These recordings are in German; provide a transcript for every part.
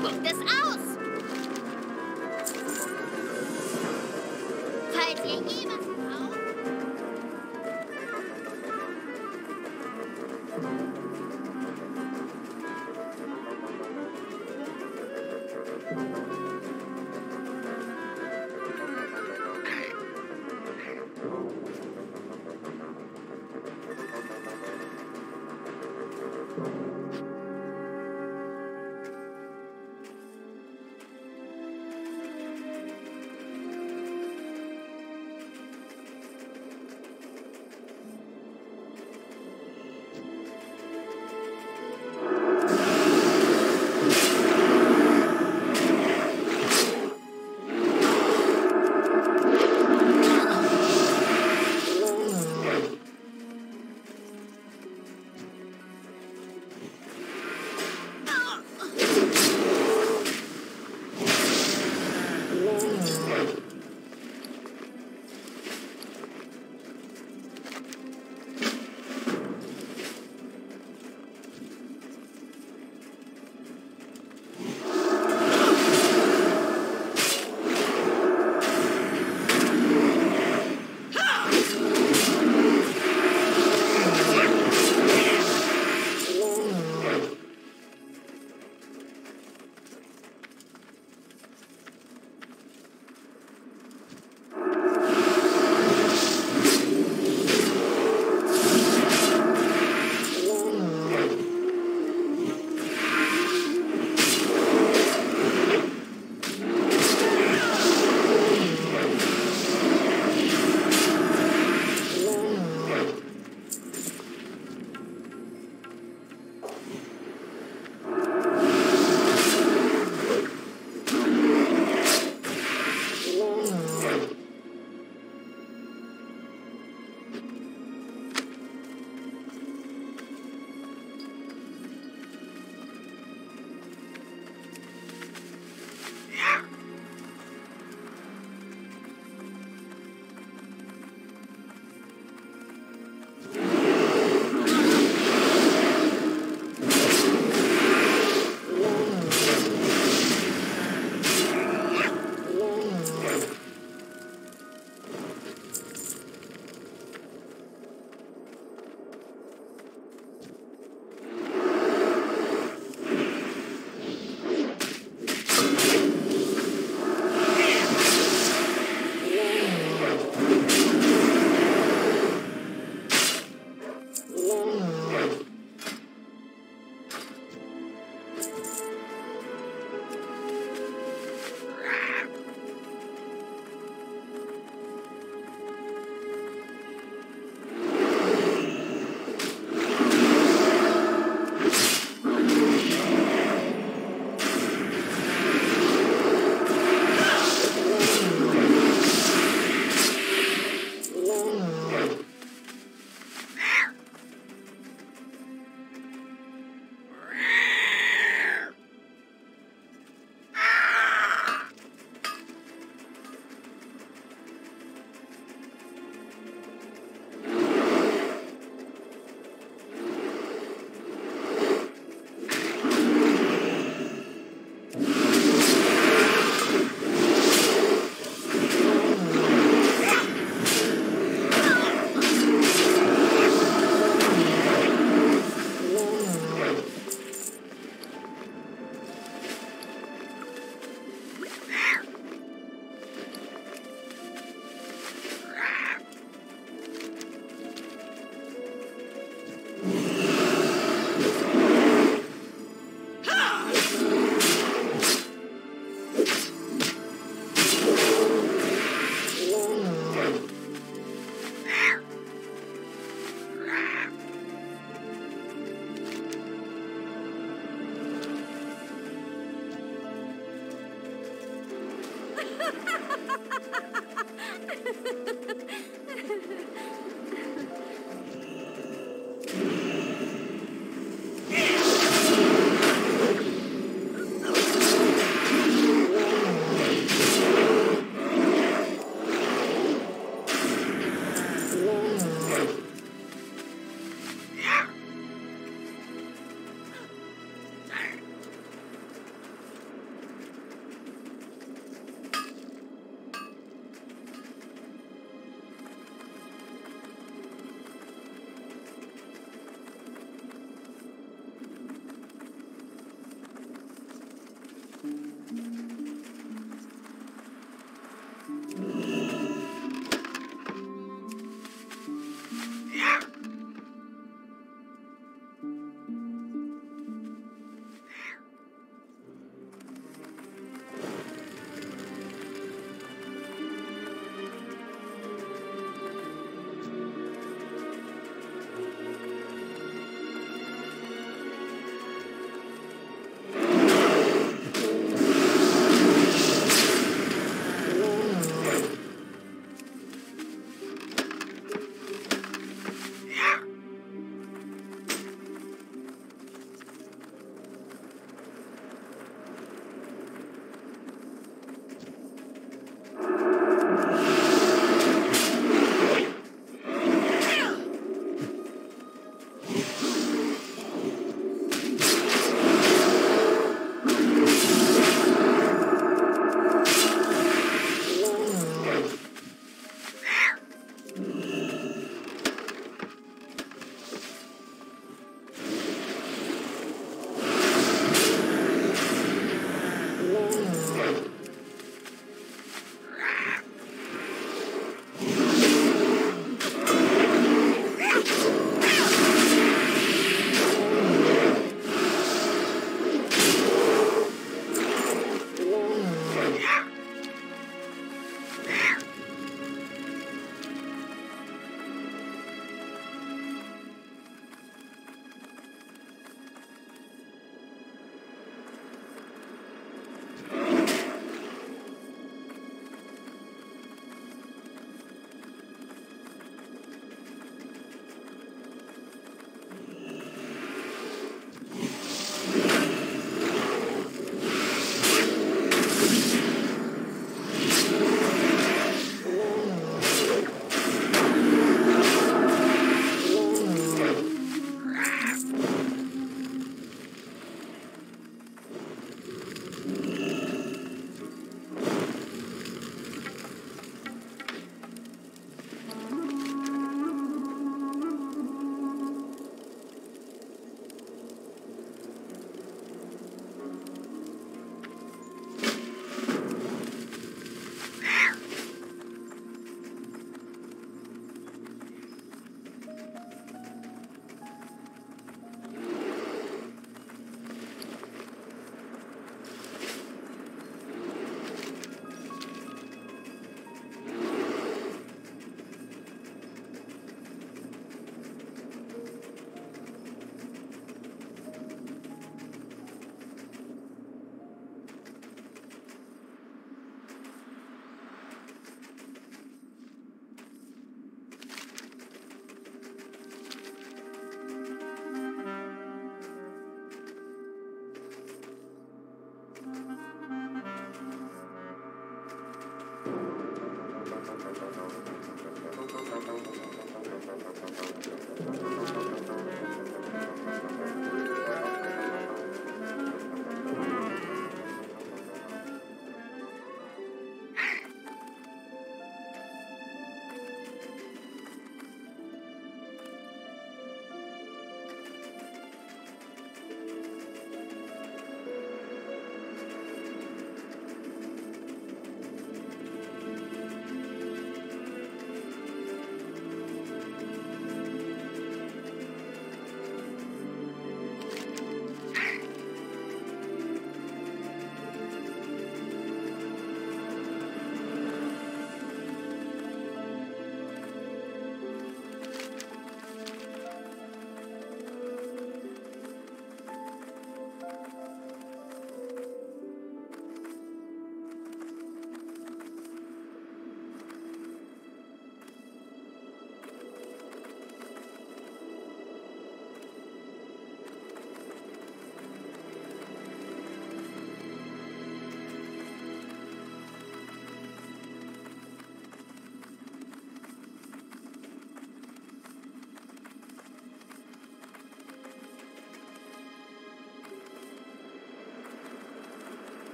spuckt es aus. Falls ihr jemanden braucht...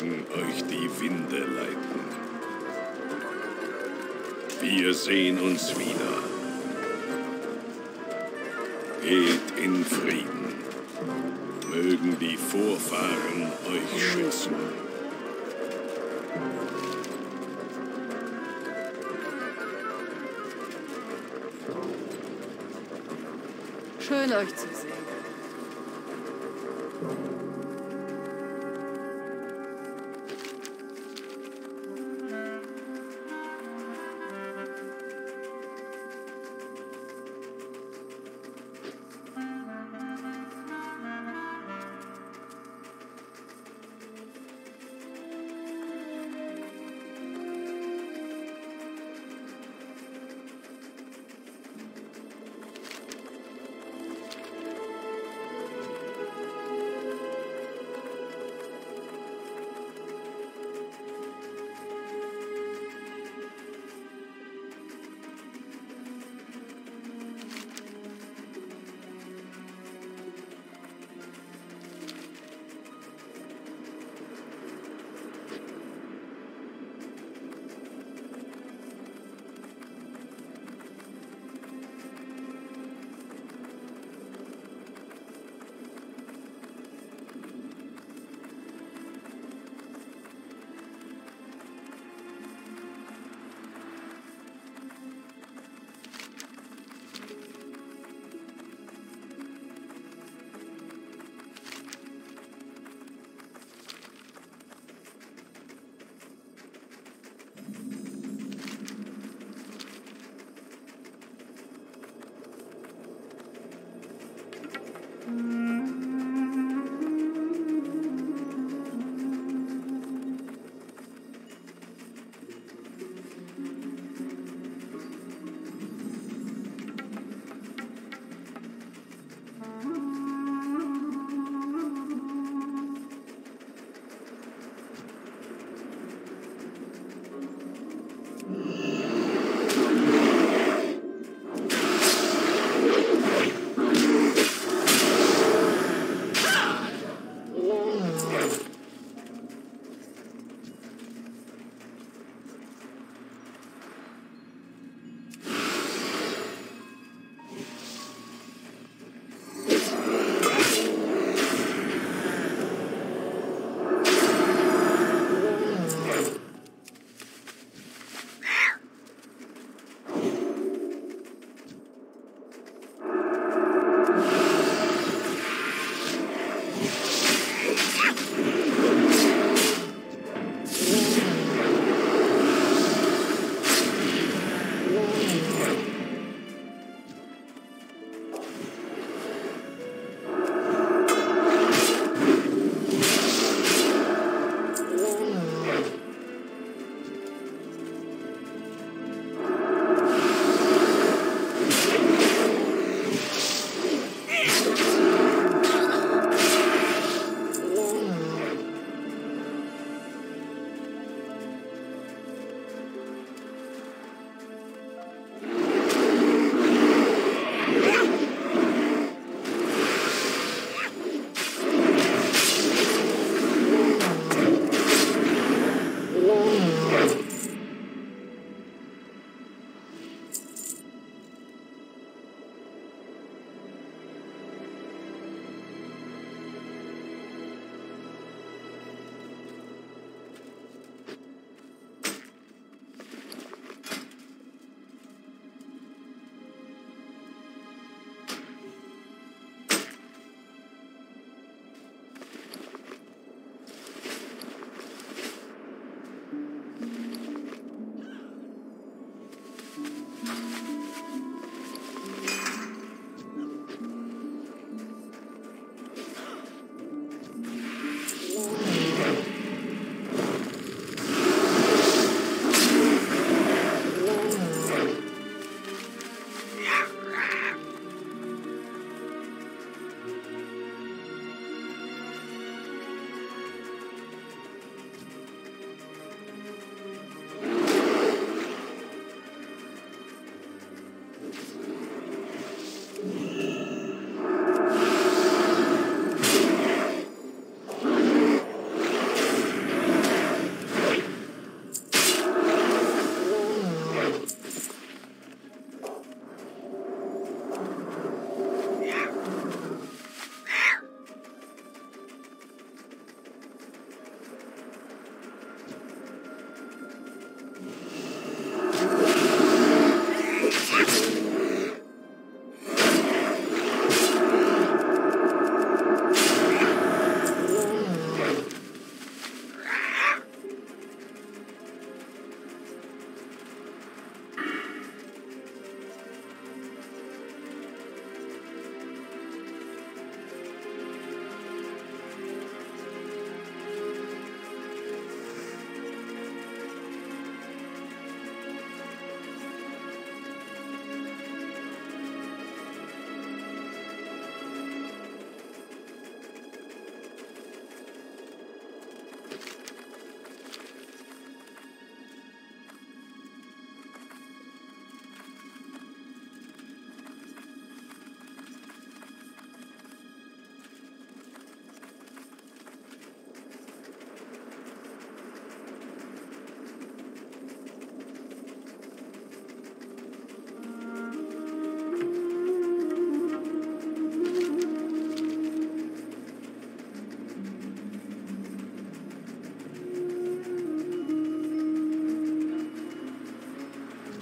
Mögen euch die Winde leiten. Wir sehen uns wieder. Geht in Frieden. Mögen die Vorfahren euch schützen. Schön euch zu sehen.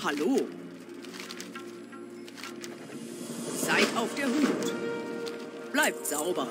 Hallo. Seid auf der Hut. Bleibt sauber.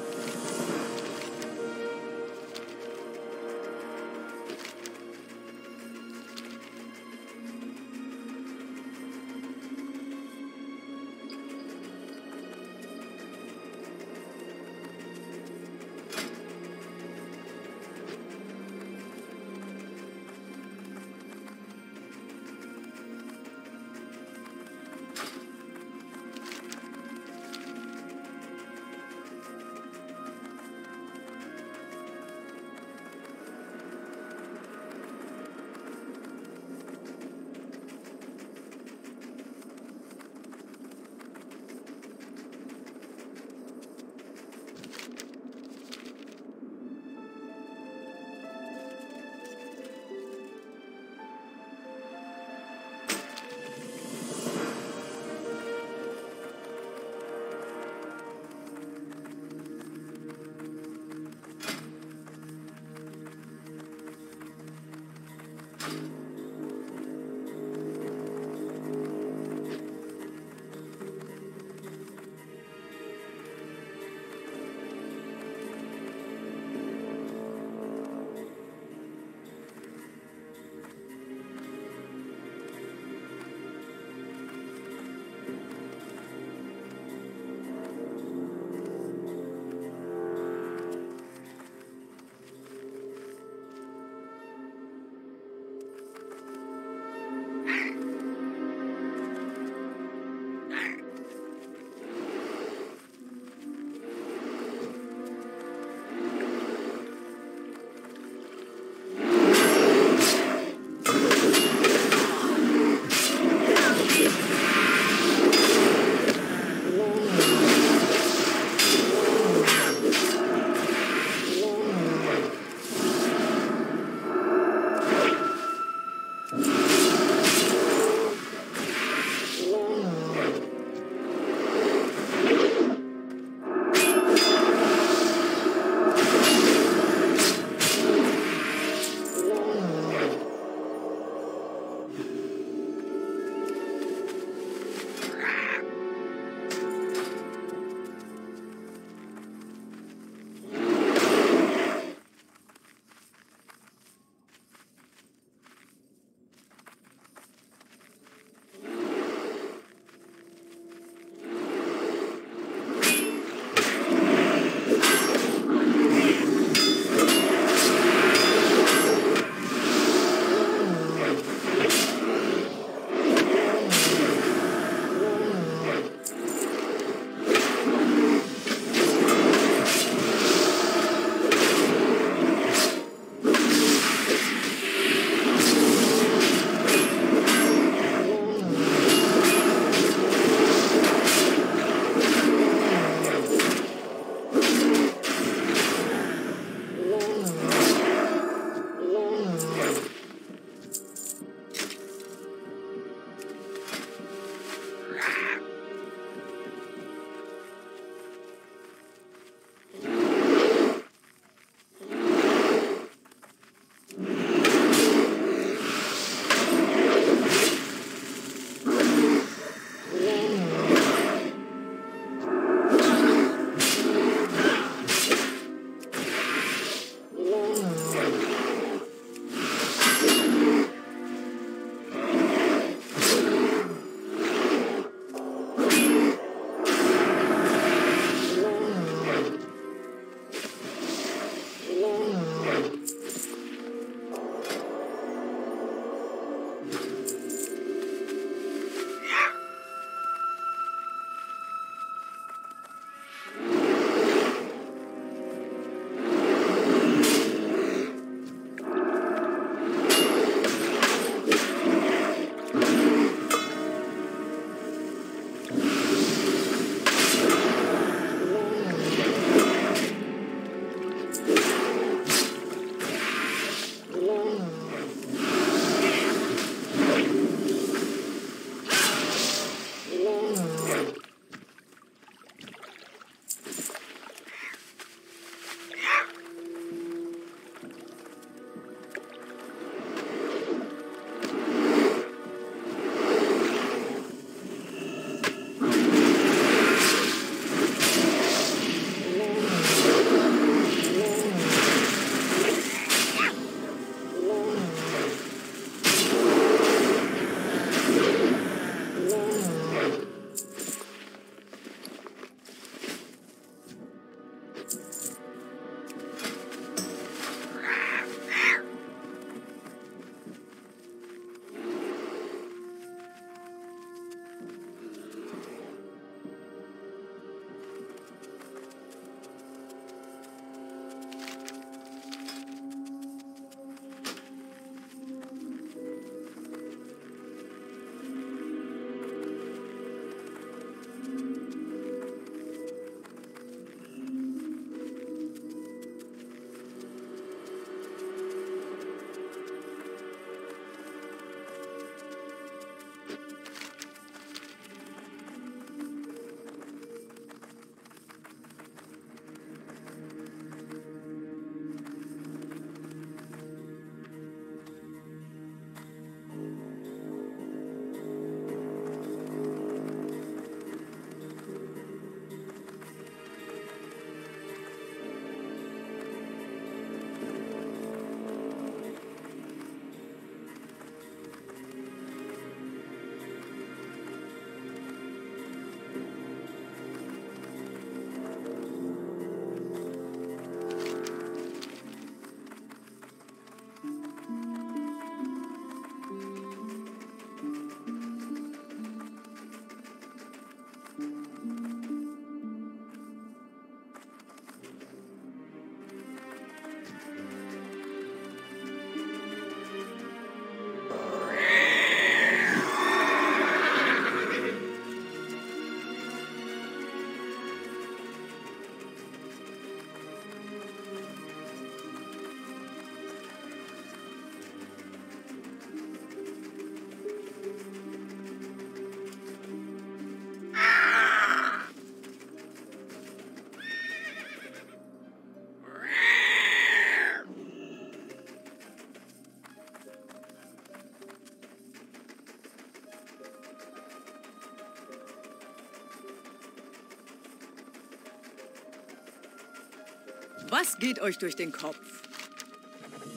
Was geht euch durch den Kopf?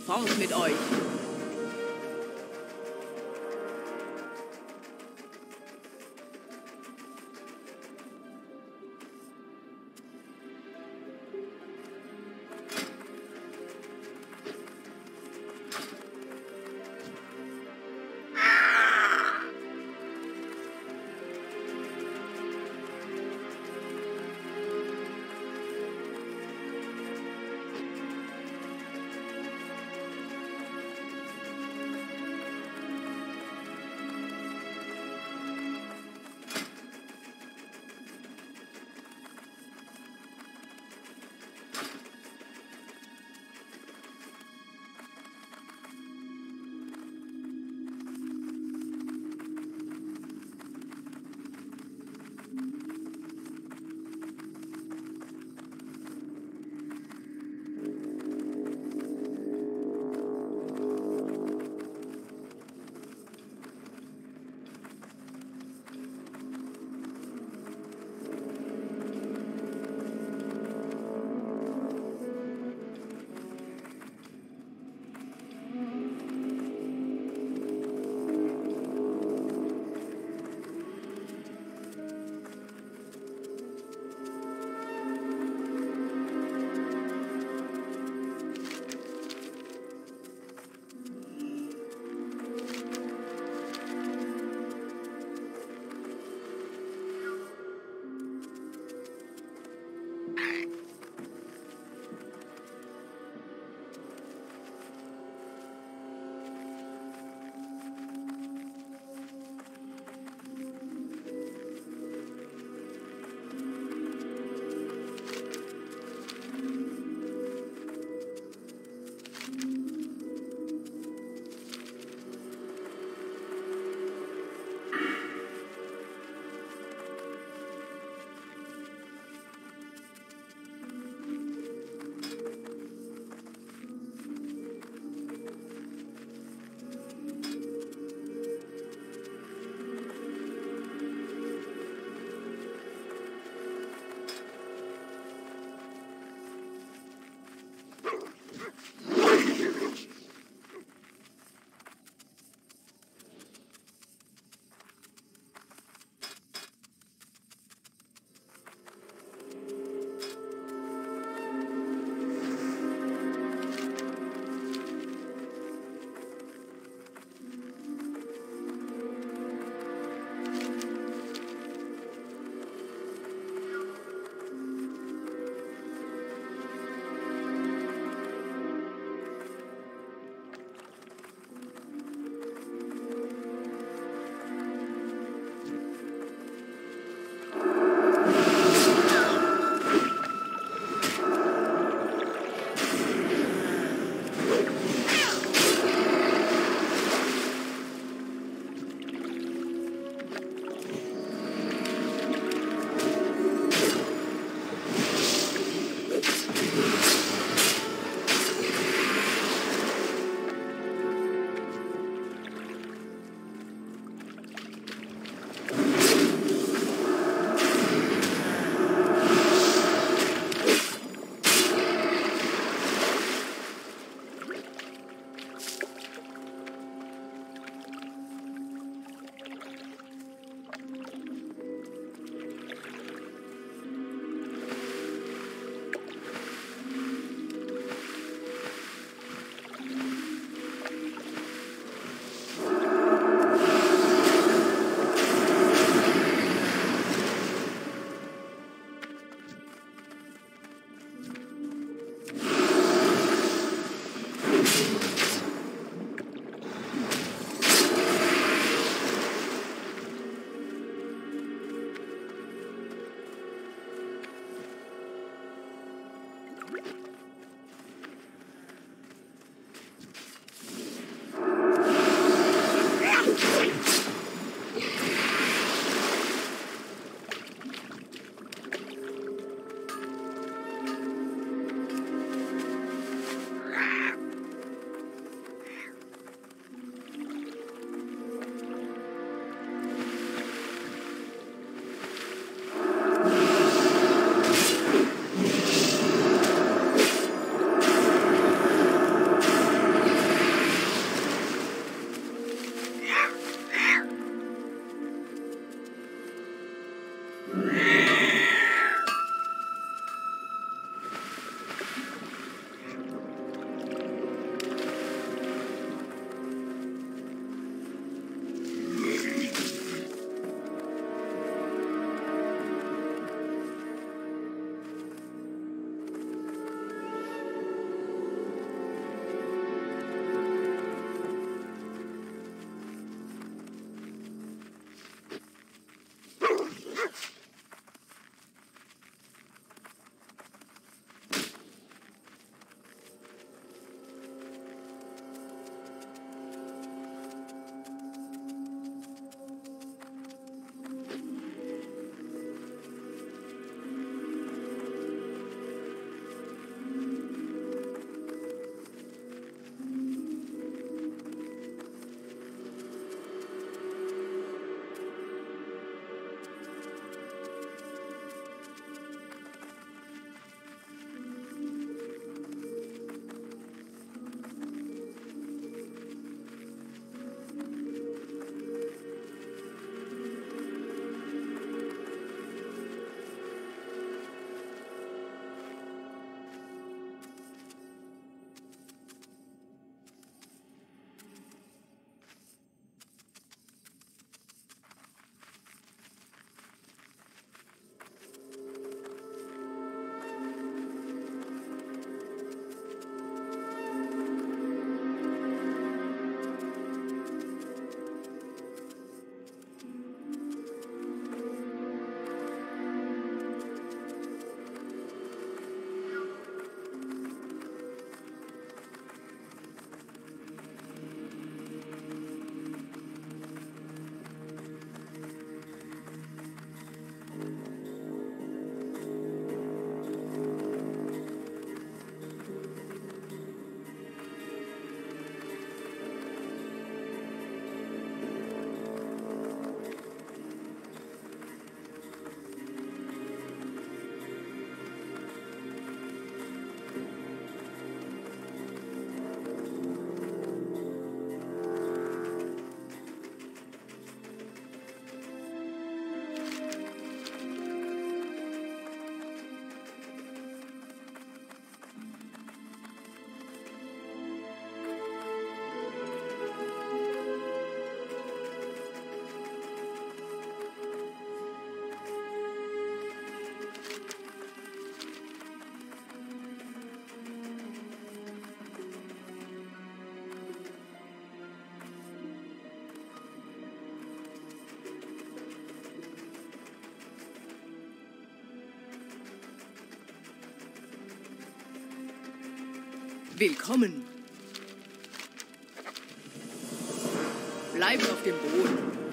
Fort mit euch! Willkommen. Bleibt auf dem Boden.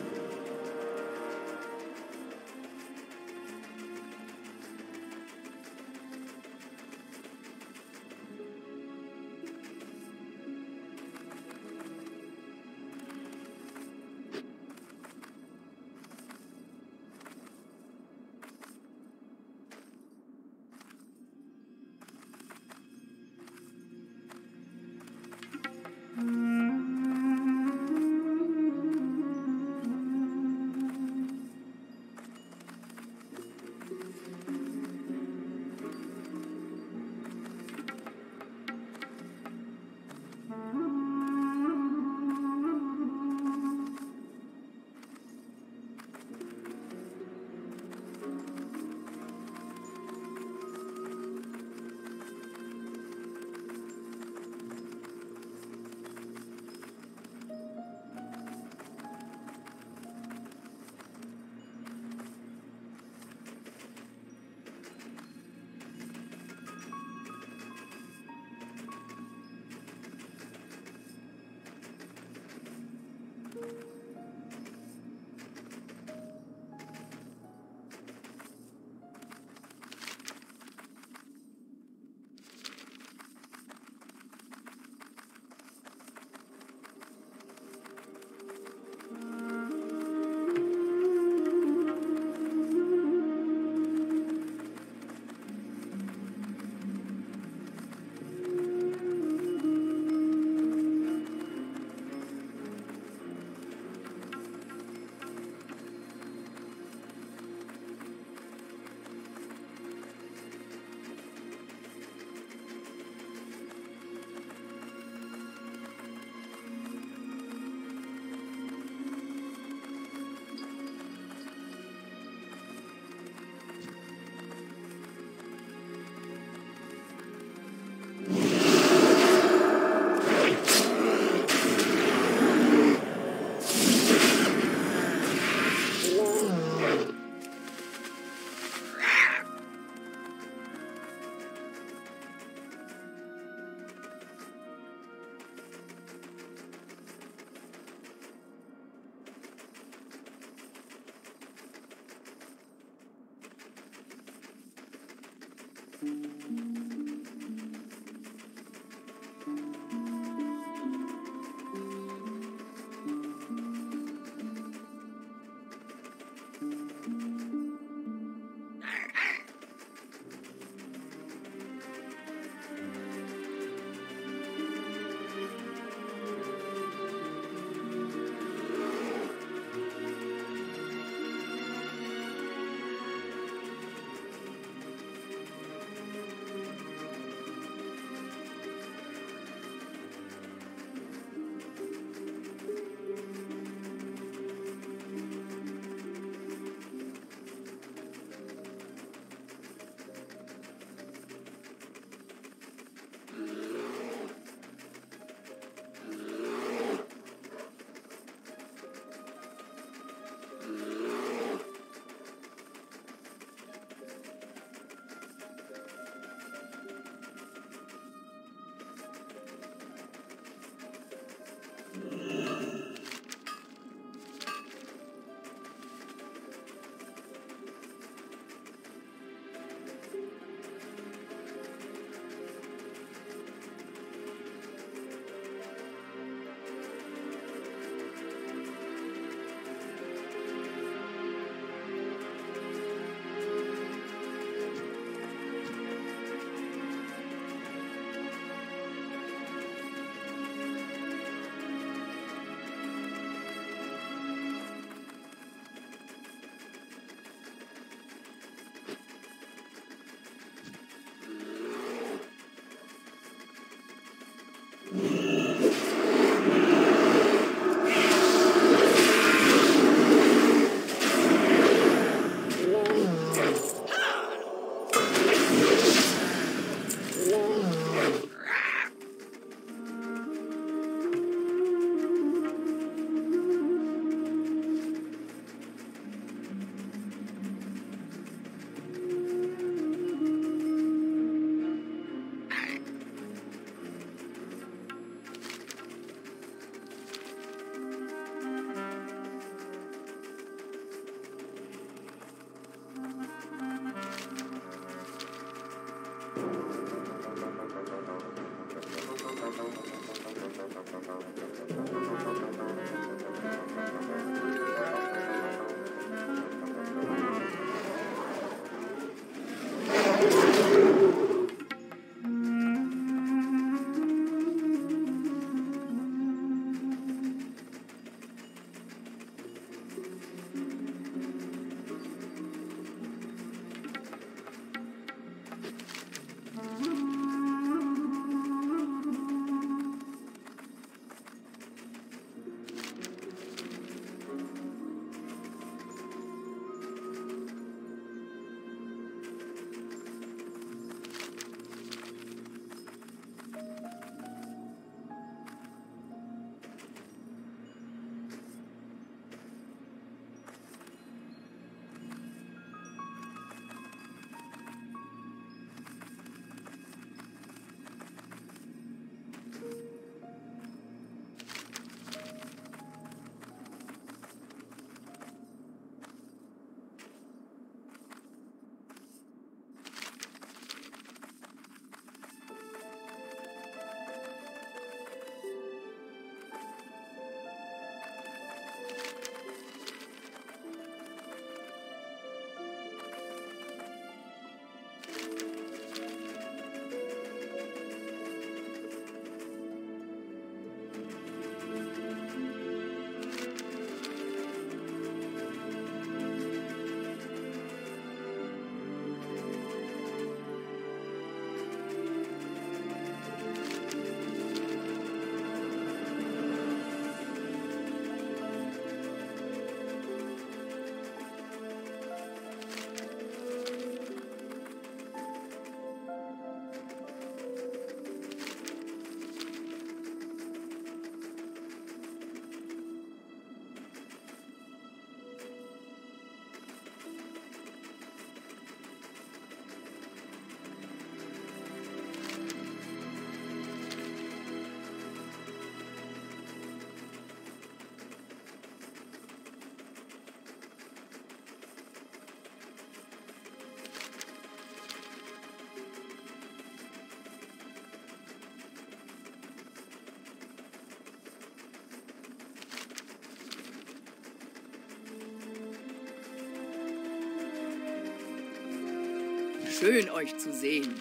Schön euch zu sehen.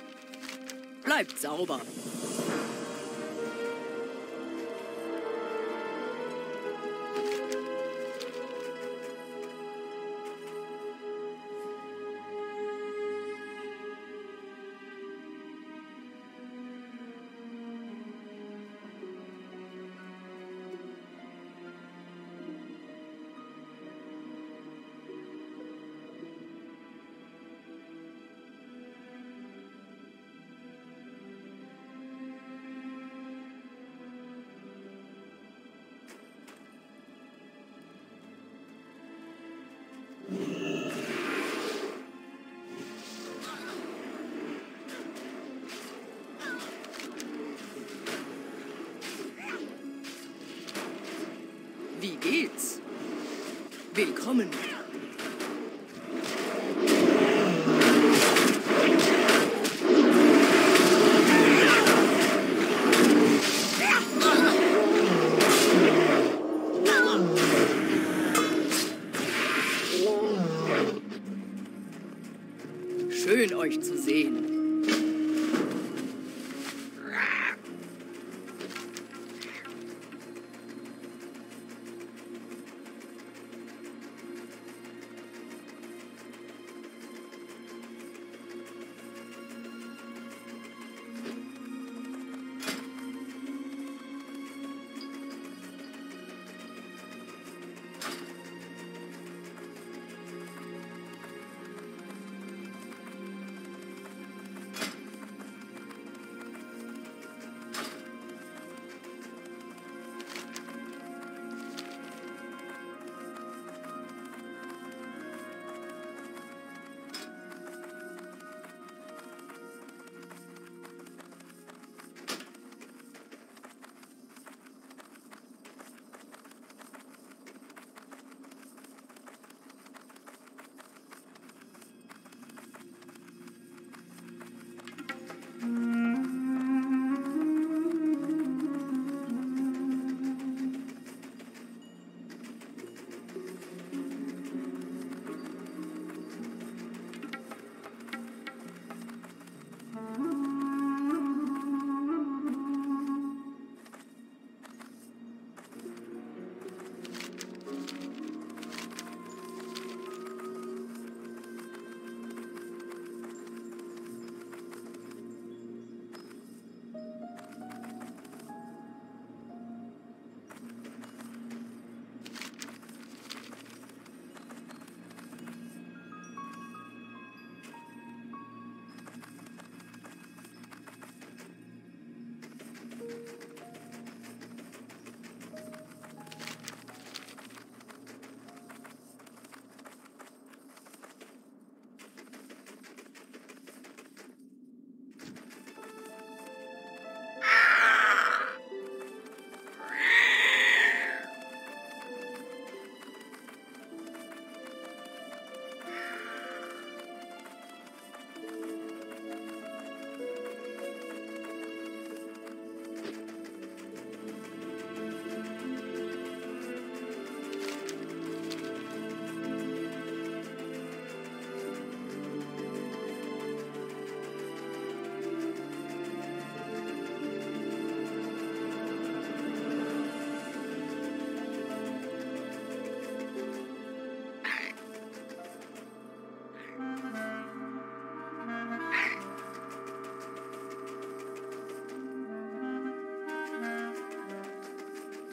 Bleibt sauber.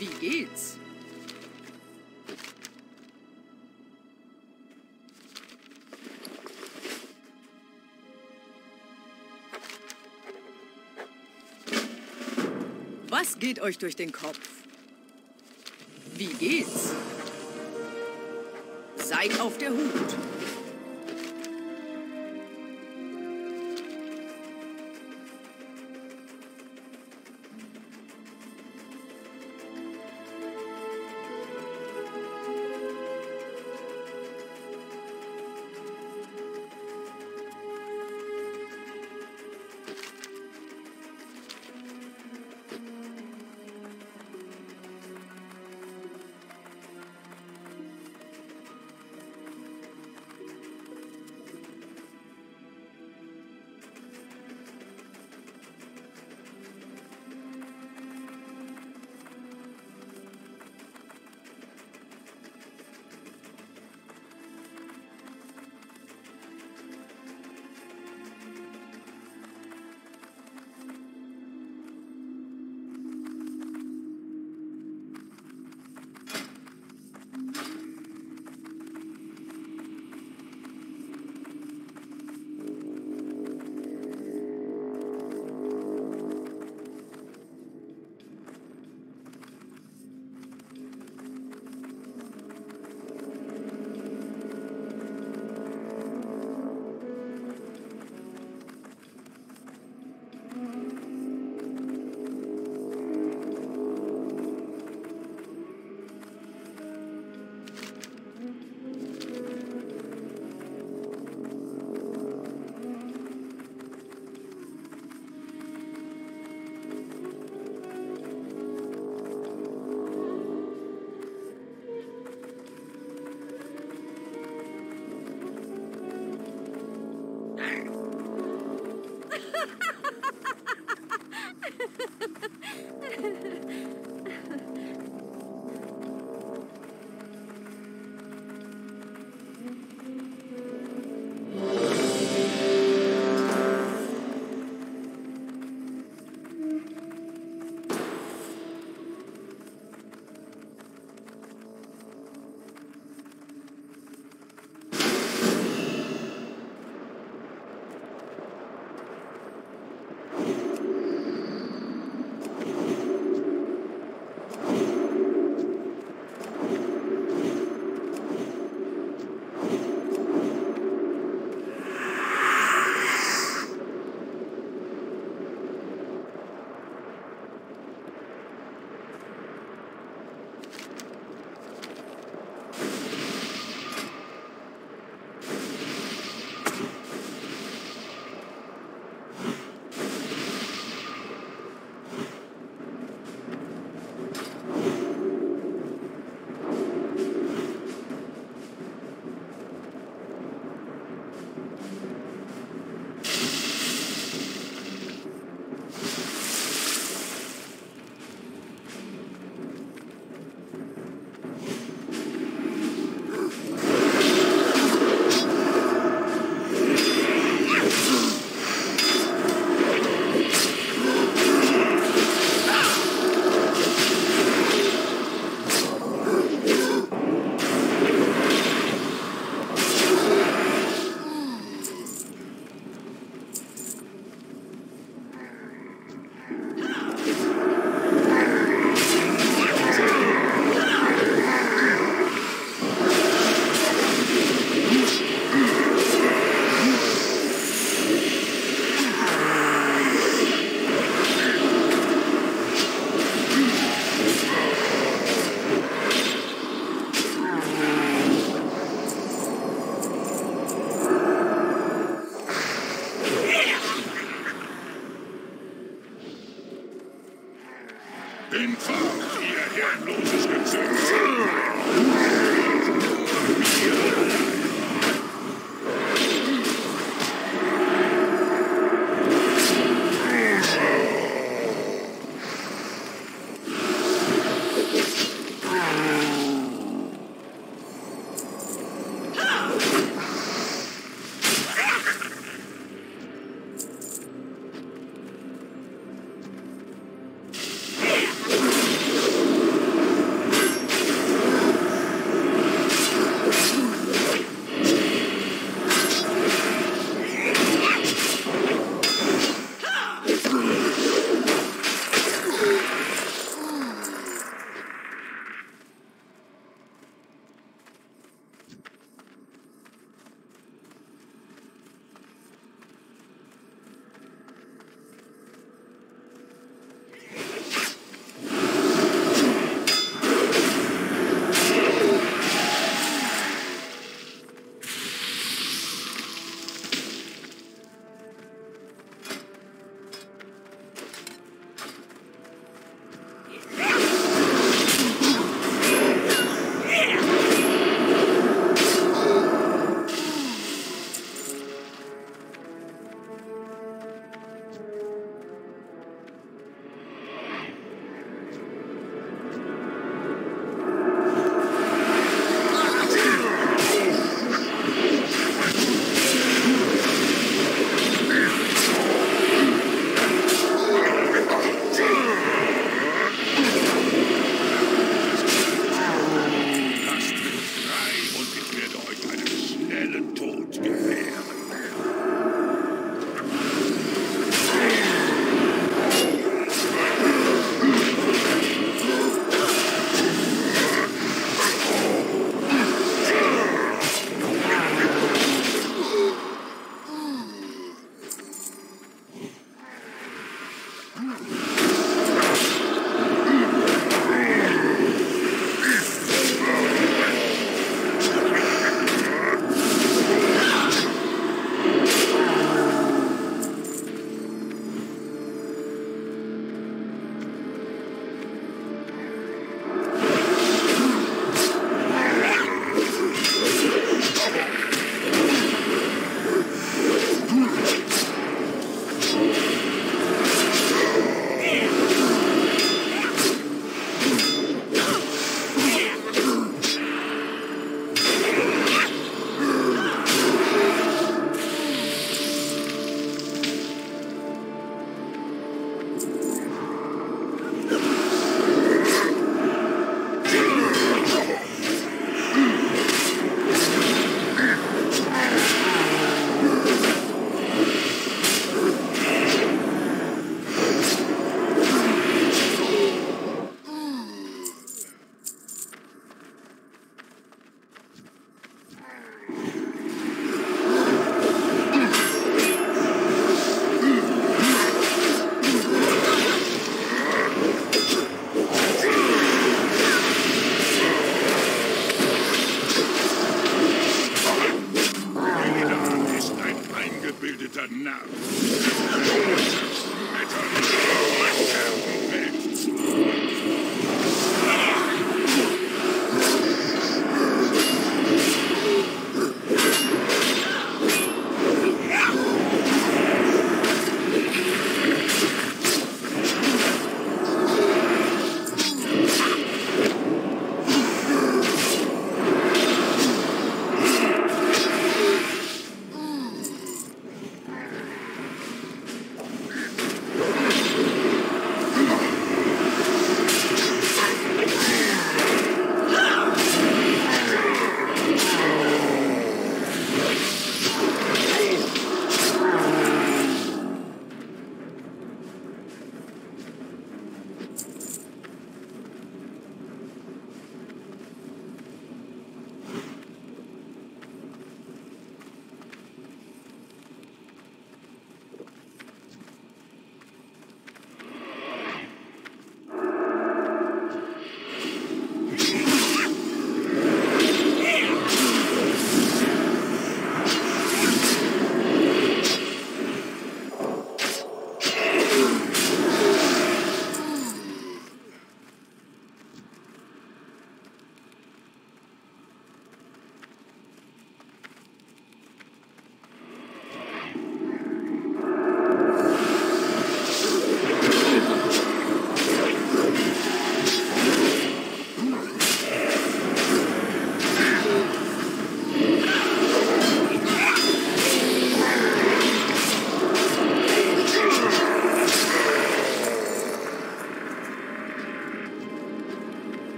Wie geht's? Was geht euch durch den Kopf? Wie geht's? Seid auf der Hut.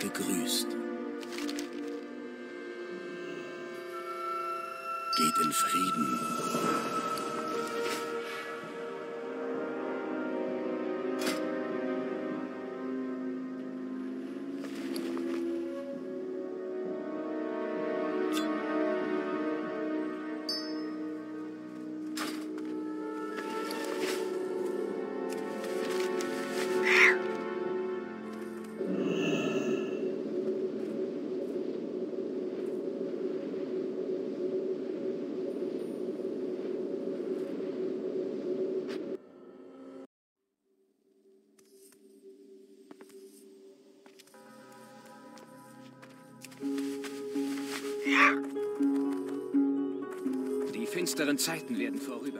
gegrüßt. Geht in Frieden. Zeiten werden vorübergehen.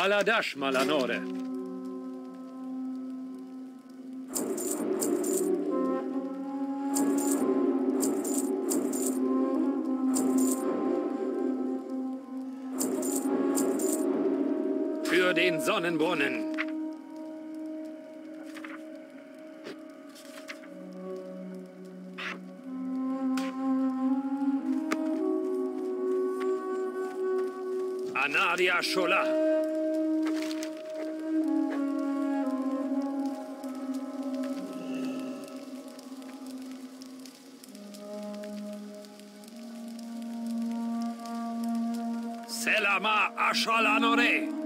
Baladash Malanore. Für den Sonnenbrunnen. Anadia Schola. Marshal Honoré.